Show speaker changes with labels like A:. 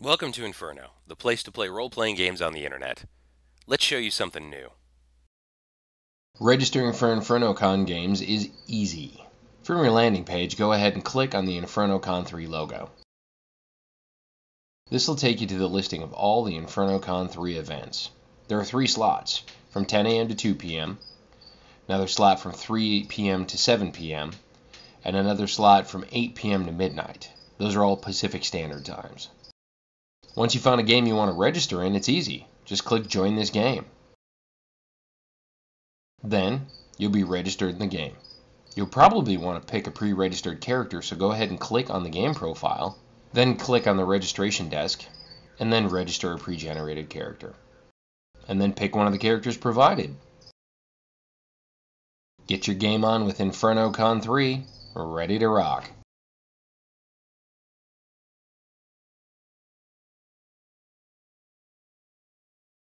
A: Welcome to Infrno, the place to play role playing games on the internet. Let's show you something new.
B: Registering for InfrnoCon games is easy. From your landing page, go ahead and click on the InfrnoCon 3 logo. This will take you to the listing of all the InfrnoCon 3 events. There are three slots, from 10 a.m. to 2 p.m., another slot from 3 p.m. to 7 p.m., and another slot from 8 p.m. to midnight. Those are all Pacific Standard Times. Once you find a game you want to register in, it's easy. Just click Join this game. Then, you'll be registered in the game. You'll probably want to pick a pre-registered character, so go ahead and click on the game profile, then click on the registration desk, and then register a pre-generated character. And then pick one of the characters provided. Get your game on with InfrnoCon 3, ready to rock.